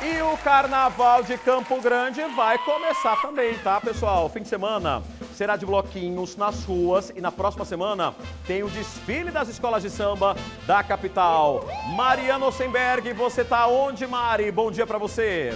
E o Carnaval de Campo Grande vai começar também, tá, pessoal? Fim de semana será de bloquinhos nas ruas e na próxima semana tem o desfile das escolas de samba da capital. Mariana Ossenberg, você tá onde, Mari? Bom dia para você.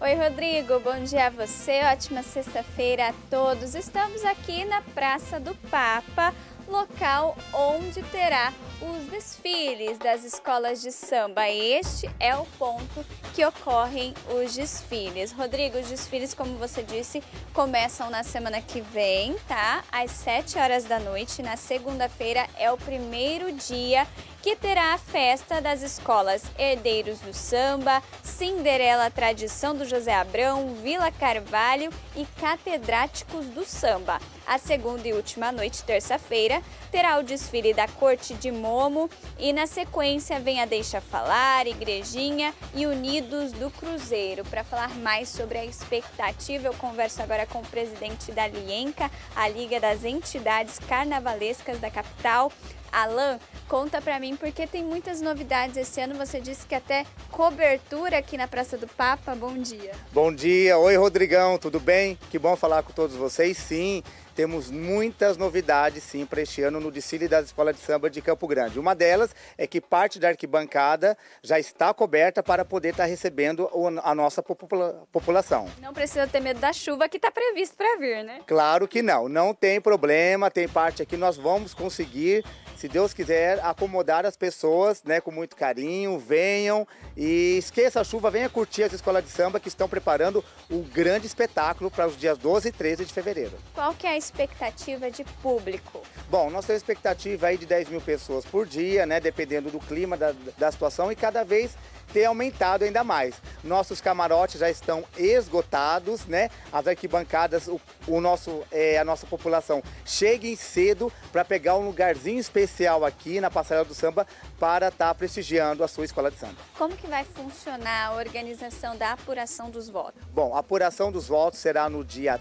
Oi, Rodrigo. Bom dia a você. Ótima sexta-feira a todos. Estamos aqui na Praça do Papa, local onde terá os desfiles das escolas de samba. Este é o ponto que ocorrem os desfiles. Rodrigo, os desfiles, como você disse, começam na semana que vem, tá? Às 7 horas da noite. Na segunda-feira é o primeiro dia que terá a festa das escolas Herdeiros do Samba, Cinderela Tradição do José Abrão, Vila Carvalho e Catedráticos do Samba. A segunda e última noite, terça-feira, terá o desfile da Corte de Momo e na sequência vem a Deixa Falar, Igrejinha e Unidos do Cruzeiro. Para falar mais sobre a expectativa, eu converso agora com o presidente da Lienca, a Liga das Entidades Carnavalescas da capital, Alan, conta para mim porque tem muitas novidades esse ano. Você disse que até cobertura aqui na Praça do Papa. Bom dia. Bom dia. Oi, Rodrigão, tudo bem? Que bom falar com todos vocês. Sim, temos muitas novidades sim para este ano no desfile das escolas de samba de Campo Grande. Uma delas é que parte da arquibancada já está coberta para poder estar recebendo a nossa popula população. Não precisa ter medo da chuva que está previsto para vir, né? Claro que não, não tem problema, tem parte aqui, nós vamos conseguir se Deus quiser, acomodar as pessoas né, com muito carinho, venham e esqueça a chuva, venha curtir as escolas de samba que estão preparando um grande espetáculo para os dias 12 e 13 de fevereiro. Qual que é a expectativa de público? Bom, nós temos expectativa aí de 10 mil pessoas por dia, né, dependendo do clima, da, da situação e cada vez ter aumentado ainda mais. Nossos camarotes já estão esgotados, né? As arquibancadas, o, o nosso, é, a nossa população cheguem cedo para pegar um lugarzinho especial aqui na Passarela do Samba para estar tá prestigiando a sua escola de samba. Como que vai funcionar a organização da apuração dos votos? Bom, a apuração dos votos será no dia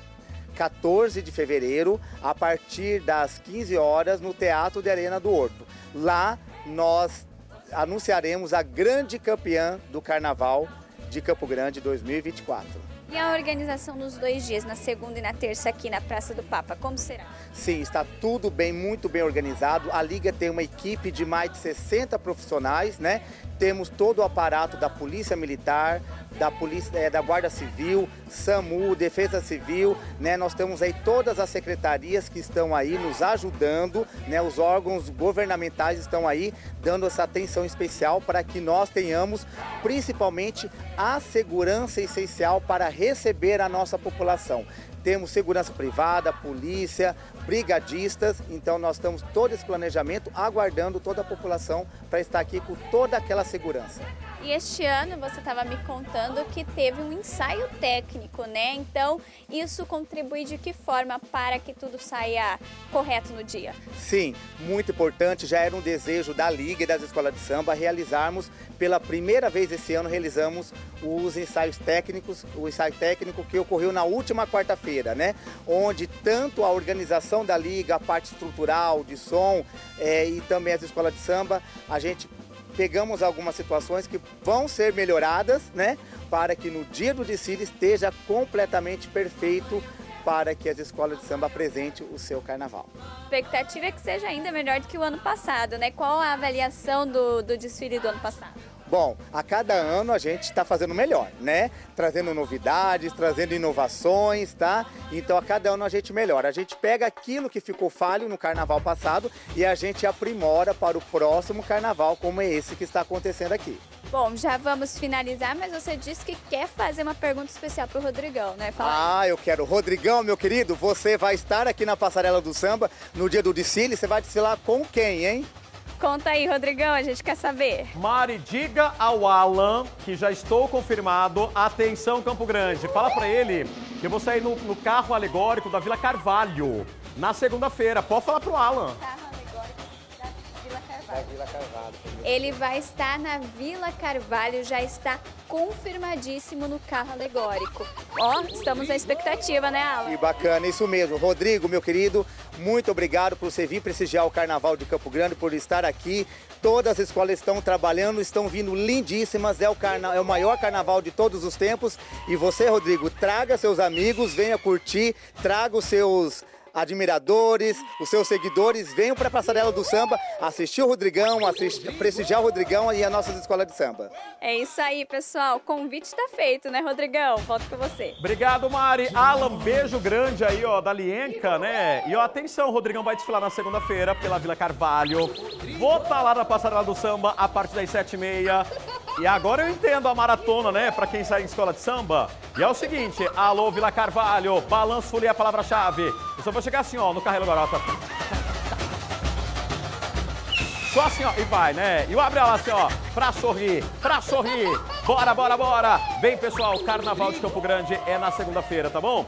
14 de fevereiro, a partir das 15 horas, no Teatro de Arena do Horto. Lá nós anunciaremos a grande campeã do Carnaval de Campo Grande 2024. E a organização nos dois dias, na segunda e na terça aqui na Praça do Papa, como será? Sim, está tudo bem, muito bem organizado. A Liga tem uma equipe de mais de 60 profissionais, né? Temos todo o aparato da Polícia Militar, da Polícia, é, da Guarda Civil, SAMU, Defesa Civil, né? Nós temos aí todas as secretarias que estão aí nos ajudando, né? Os órgãos governamentais estão aí dando essa atenção especial para que nós tenhamos principalmente a segurança essencial para receber a nossa população temos segurança privada, polícia, brigadistas, então nós estamos todo esse planejamento aguardando toda a população para estar aqui com toda aquela segurança. E este ano você estava me contando que teve um ensaio técnico, né? Então, isso contribui de que forma para que tudo saia correto no dia? Sim, muito importante. Já era um desejo da Liga e das escolas de samba realizarmos, pela primeira vez esse ano, realizamos os ensaios técnicos, o ensaio técnico que ocorreu na última quarta-feira, né? Onde tanto a organização da Liga, a parte estrutural, de som é, e também as escolas de samba, a gente pegamos algumas situações que vão ser melhoradas, né? Para que no dia do desfile esteja completamente perfeito para que as escolas de samba apresentem o seu carnaval. A expectativa é que seja ainda melhor do que o ano passado, né? Qual a avaliação do, do desfile do ano passado? Bom, a cada ano a gente está fazendo melhor, né? Trazendo novidades, trazendo inovações, tá? Então a cada ano a gente melhora. A gente pega aquilo que ficou falho no carnaval passado e a gente aprimora para o próximo carnaval, como é esse que está acontecendo aqui. Bom, já vamos finalizar, mas você disse que quer fazer uma pergunta especial para o Rodrigão, né? Fala ah, eu quero. Rodrigão, meu querido, você vai estar aqui na Passarela do Samba no dia do desfile. Você vai desfilar com quem, hein? Conta aí, Rodrigão, a gente quer saber. Mari, diga ao Alan que já estou confirmado. Atenção, Campo Grande. Fala para ele que eu vou sair no, no, carro alegórico da Vila Carvalho na segunda-feira. Pode falar pro Alan. Carro Vila Carvalho. Ele vai estar na Vila Carvalho, já está confirmadíssimo no carro alegórico. Ó, estamos na expectativa, né, Alan? Que bacana, isso mesmo. Rodrigo, meu querido, muito obrigado por você vir prestigiar o Carnaval de Campo Grande, por estar aqui. Todas as escolas estão trabalhando, estão vindo lindíssimas. É o, carna... é o maior carnaval de todos os tempos. E você, Rodrigo, traga seus amigos, venha curtir, traga os seus admiradores, os seus seguidores, venham para a Passarela do Samba assistir o Rodrigão, assistir, prestigiar o Rodrigão e as nossas escolas de samba. É isso aí, pessoal. O convite está feito, né, Rodrigão? Volto com você. Obrigado, Mari. Alan, beijo grande aí, ó, da Lienca, né? E ó, atenção, o Rodrigão vai desfilar na segunda-feira pela Vila Carvalho. Vou estar tá lá na Passarela do Samba a partir das sete e meia. E agora eu entendo a maratona, né, para quem sai em escola de samba. E é o seguinte, alô Vila Carvalho, balanço ali a palavra-chave. Eu só vou chegar assim, ó, no carreiro garota. Só assim, ó, e vai, né? E o ela assim, ó, pra sorrir, pra sorrir. Bora, bora, bora. Vem, pessoal, Carnaval de Campo Grande é na segunda-feira, tá bom?